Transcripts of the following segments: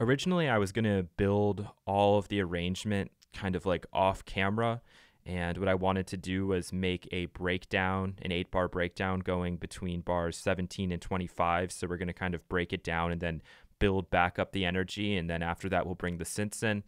Originally, I was going to build all of the arrangement kind of like off camera. And what I wanted to do was make a breakdown, an eight bar breakdown going between bars 17 and 25. So we're going to kind of break it down and then build back up the energy. And then after that, we'll bring the synths in.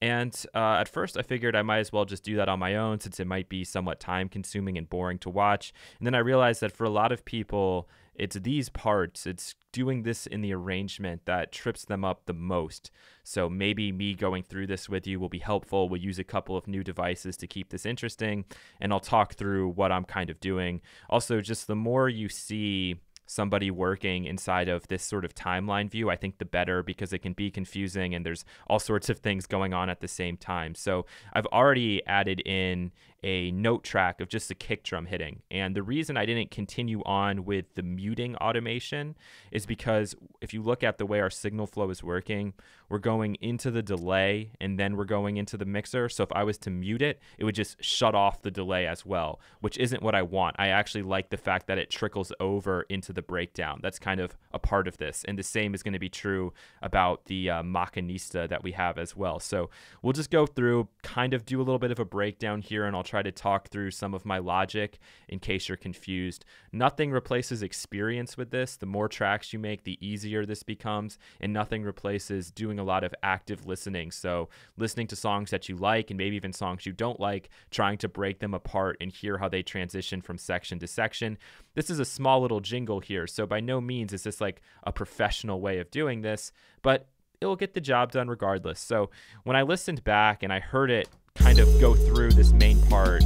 And uh, at first, I figured I might as well just do that on my own since it might be somewhat time consuming and boring to watch. And then I realized that for a lot of people, it's these parts, it's doing this in the arrangement that trips them up the most. So maybe me going through this with you will be helpful. We'll use a couple of new devices to keep this interesting, and I'll talk through what I'm kind of doing. Also, just the more you see somebody working inside of this sort of timeline view, I think the better because it can be confusing and there's all sorts of things going on at the same time. So I've already added in a note track of just the kick drum hitting. And the reason I didn't continue on with the muting automation is because if you look at the way our signal flow is working, we're going into the delay and then we're going into the mixer. So if I was to mute it, it would just shut off the delay as well, which isn't what I want. I actually like the fact that it trickles over into the breakdown. That's kind of a part of this. And the same is going to be true about the uh, Machiniste that we have as well. So we'll just go through, kind of do a little bit of a breakdown here, and I'll try to talk through some of my logic in case you're confused. Nothing replaces experience with this. The more tracks you make, the easier this becomes, and nothing replaces doing a lot of active listening. So, listening to songs that you like and maybe even songs you don't like, trying to break them apart and hear how they transition from section to section. This is a small little jingle here, so by no means is this like a professional way of doing this, but it will get the job done regardless. So, when I listened back and I heard it kind of go through this main part.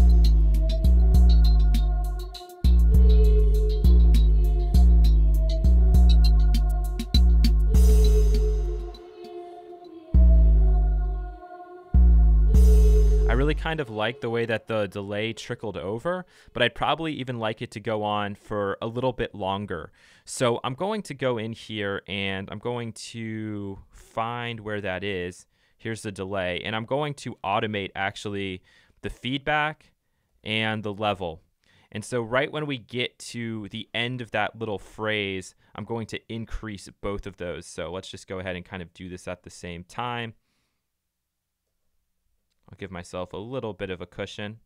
I really kind of like the way that the delay trickled over, but I'd probably even like it to go on for a little bit longer. So I'm going to go in here and I'm going to find where that is here's the delay. And I'm going to automate actually the feedback and the level. And so right when we get to the end of that little phrase, I'm going to increase both of those. So let's just go ahead and kind of do this at the same time. I'll give myself a little bit of a cushion.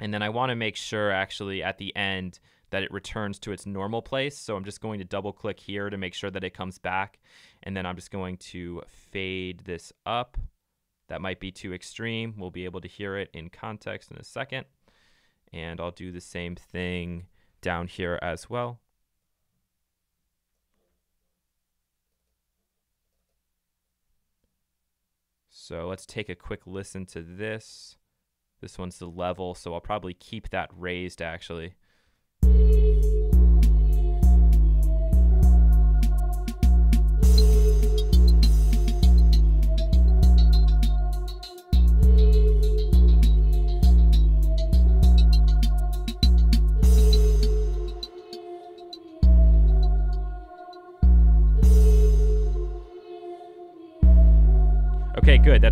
And then I want to make sure actually at the end that it returns to its normal place. So I'm just going to double click here to make sure that it comes back. And then I'm just going to fade this up. That might be too extreme. We'll be able to hear it in context in a second. And I'll do the same thing down here as well. So let's take a quick listen to this. This one's the level, so I'll probably keep that raised actually. Okay, good.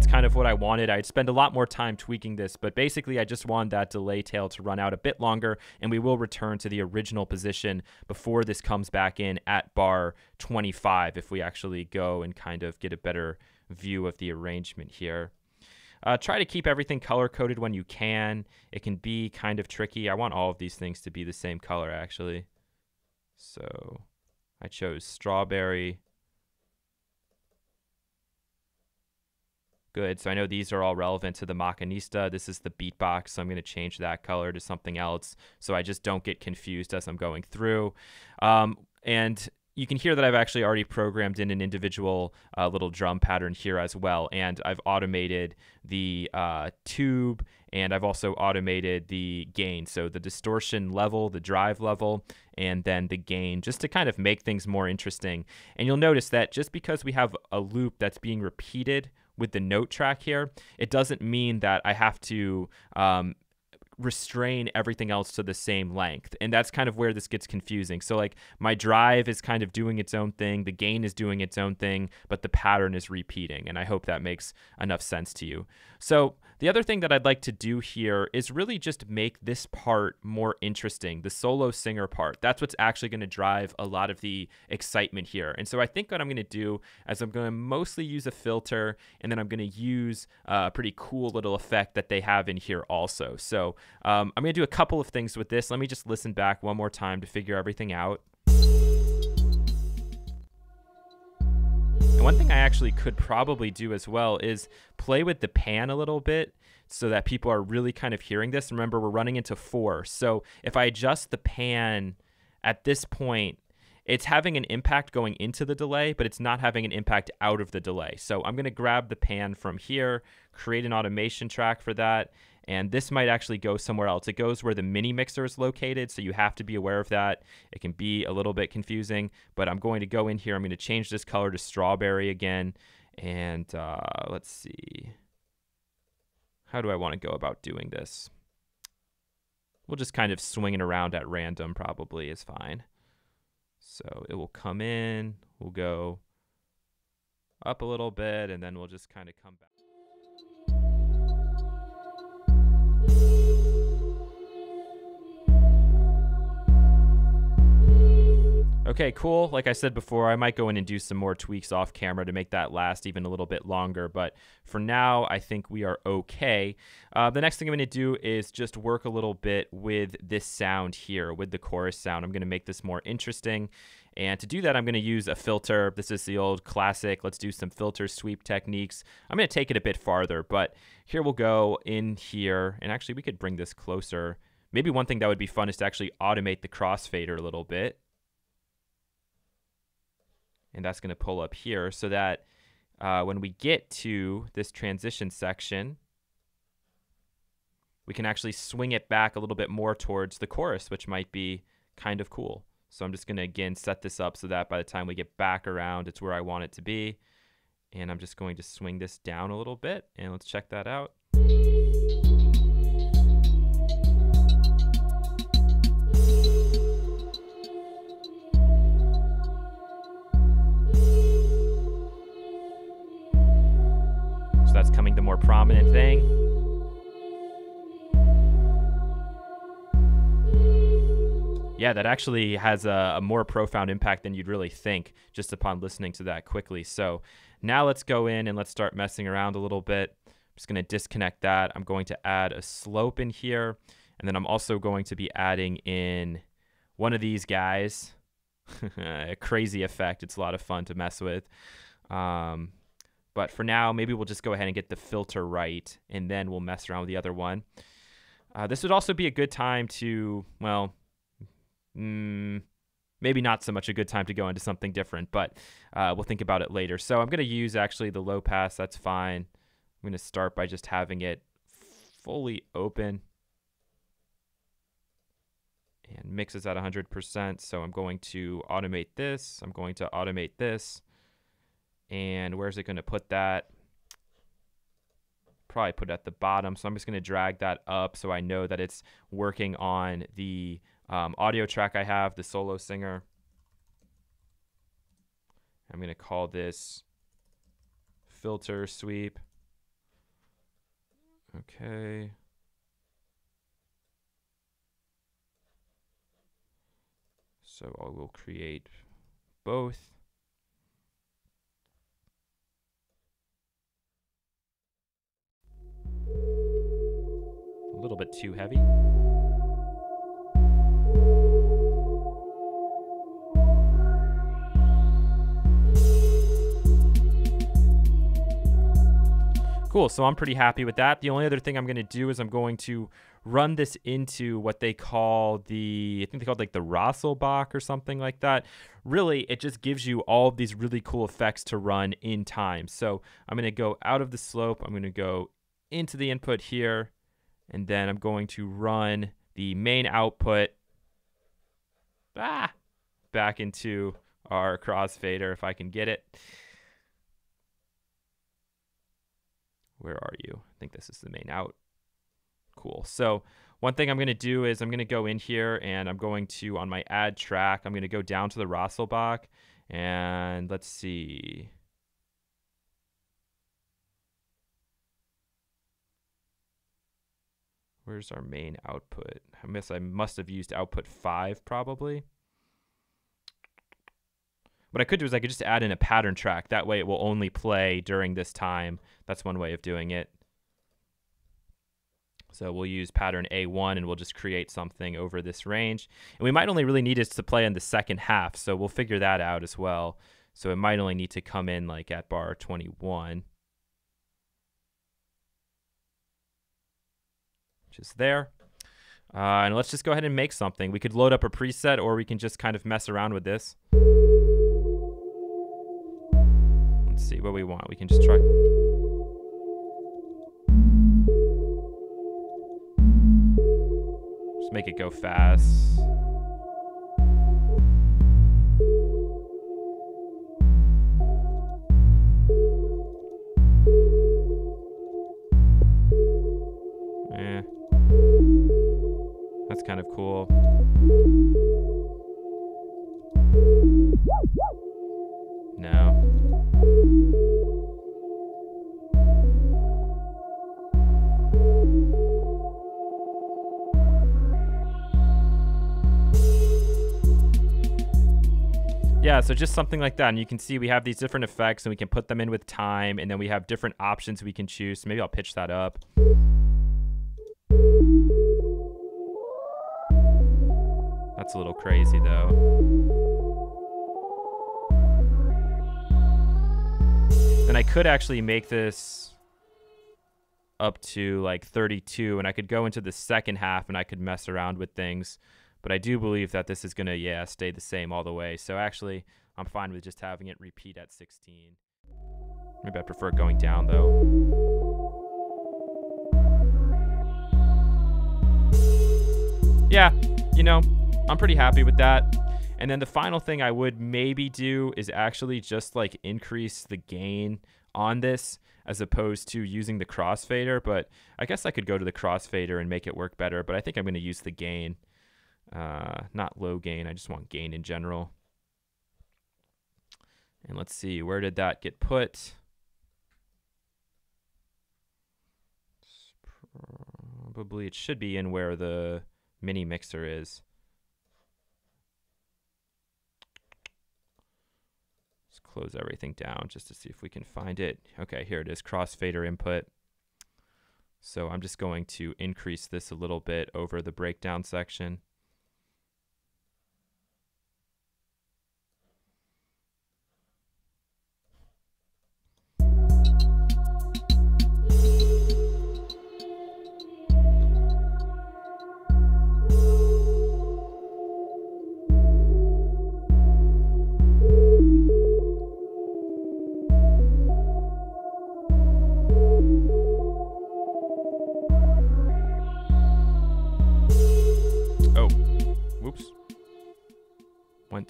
That's kind of what I wanted. I'd spend a lot more time tweaking this, but basically I just want that delay tail to run out a bit longer, and we will return to the original position before this comes back in at bar 25 if we actually go and kind of get a better view of the arrangement here. Uh, try to keep everything color coded when you can. It can be kind of tricky. I want all of these things to be the same color, actually. So I chose strawberry. Good. So I know these are all relevant to the Machiniste. This is the beatbox, so I'm going to change that color to something else so I just don't get confused as I'm going through. Um, and you can hear that I've actually already programmed in an individual uh, little drum pattern here as well. And I've automated the uh, tube and I've also automated the gain. So the distortion level, the drive level, and then the gain just to kind of make things more interesting. And you'll notice that just because we have a loop that's being repeated with the note track here, it doesn't mean that I have to um, restrain everything else to the same length. And that's kind of where this gets confusing. So, like, my drive is kind of doing its own thing, the gain is doing its own thing, but the pattern is repeating. And I hope that makes enough sense to you. So, the other thing that I'd like to do here is really just make this part more interesting, the solo singer part. That's what's actually going to drive a lot of the excitement here. And so I think what I'm going to do is I'm going to mostly use a filter and then I'm going to use a pretty cool little effect that they have in here also. So um, I'm going to do a couple of things with this. Let me just listen back one more time to figure everything out. And one thing I actually could probably do as well is play with the pan a little bit so that people are really kind of hearing this. Remember, we're running into four. So if I adjust the pan at this point, it's having an impact going into the delay, but it's not having an impact out of the delay. So I'm going to grab the pan from here, create an automation track for that, and this might actually go somewhere else. It goes where the mini mixer is located, so you have to be aware of that. It can be a little bit confusing, but I'm going to go in here. I'm going to change this color to strawberry again, and uh, let's see. How do I want to go about doing this? We'll just kind of swing it around at random probably is fine. So it will come in, we'll go up a little bit, and then we'll just kind of come back. Okay, cool. Like I said before, I might go in and do some more tweaks off camera to make that last even a little bit longer. But for now, I think we are okay. Uh, the next thing I'm going to do is just work a little bit with this sound here, with the chorus sound. I'm going to make this more interesting. And to do that, I'm going to use a filter. This is the old classic. Let's do some filter sweep techniques. I'm going to take it a bit farther, but here we'll go in here. And actually, we could bring this closer. Maybe one thing that would be fun is to actually automate the crossfader a little bit and that's going to pull up here so that uh, when we get to this transition section, we can actually swing it back a little bit more towards the chorus, which might be kind of cool. So I'm just going to, again, set this up so that by the time we get back around, it's where I want it to be. And I'm just going to swing this down a little bit, and let's check that out. Becoming the more prominent thing. Yeah, that actually has a, a, more profound impact than you'd really think just upon listening to that quickly. So now let's go in and let's start messing around a little bit. I'm just going to disconnect that. I'm going to add a slope in here. And then I'm also going to be adding in one of these guys. a crazy effect. It's a lot of fun to mess with. Um, but for now, maybe we'll just go ahead and get the filter right, and then we'll mess around with the other one. Uh, this would also be a good time to, well, mm, maybe not so much a good time to go into something different, but uh, we'll think about it later. So I'm going to use actually the low pass. That's fine. I'm going to start by just having it fully open and mixes at 100%. So I'm going to automate this. I'm going to automate this. And where's it going to put that? Probably put it at the bottom. So I'm just going to drag that up so I know that it's working on the um, audio track I have, the solo singer. I'm going to call this filter sweep. Okay. So I will create both. Bit too heavy. Cool, so I'm pretty happy with that. The only other thing I'm going to do is I'm going to run this into what they call the, I think they call it like the Rasselbock or something like that. Really, it just gives you all these really cool effects to run in time. So I'm going to go out of the slope. I'm going to go into the input here and then I'm going to run the main output ah, back into our crossfader if I can get it. Where are you? I think this is the main out. Cool. So one thing I'm going to do is I'm going to go in here and I'm going to, on my add track, I'm going to go down to the Rasselbock and let's see. Where's our main output? I miss I must have used output 5 probably. What I could do is I could just add in a pattern track. That way it will only play during this time. That's one way of doing it. So we'll use pattern A1 and we'll just create something over this range. And we might only really need it to play in the second half. So we'll figure that out as well. So it might only need to come in like at bar 21. There. Uh, and let's just go ahead and make something. We could load up a preset or we can just kind of mess around with this. Let's see what we want. We can just try. Just make it go fast. Kind of cool. Yeah, so just something like that. And you can see we have these different effects and we can put them in with time and then we have different options we can choose. So maybe I'll pitch that up. That's a little crazy though. Then I could actually make this up to like 32 and I could go into the second half and I could mess around with things. But I do believe that this is going to, yeah, stay the same all the way. So actually, I'm fine with just having it repeat at 16. Maybe I prefer going down, though. Yeah, you know, I'm pretty happy with that. And then the final thing I would maybe do is actually just like increase the gain on this as opposed to using the crossfader. But I guess I could go to the crossfader and make it work better. But I think I'm going to use the gain. Uh, not low gain. I just want gain in general. And let's see, where did that get put? Probably it should be in where the mini mixer is. Let's close everything down just to see if we can find it. Okay, here it is, crossfader input. So I'm just going to increase this a little bit over the breakdown section.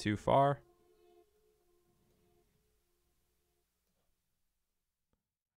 Too far.